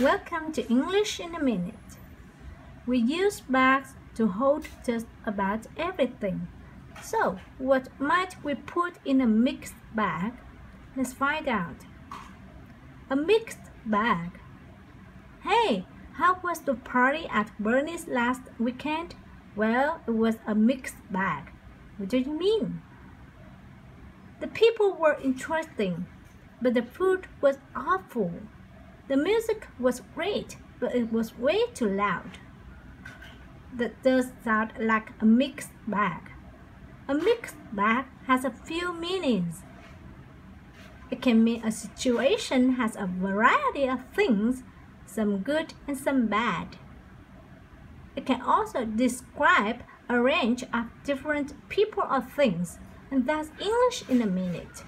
Welcome to English in a Minute. We use bags to hold just about everything. So, what might we put in a mixed bag? Let's find out. A mixed bag. Hey, how was the party at Bernie's last weekend? Well, it was a mixed bag. What do you mean? The people were interesting, but the food was awful. The music was great, but it was way too loud. That does sound like a mixed bag. A mixed bag has a few meanings. It can mean a situation has a variety of things, some good and some bad. It can also describe a range of different people or things, and that's English in a minute.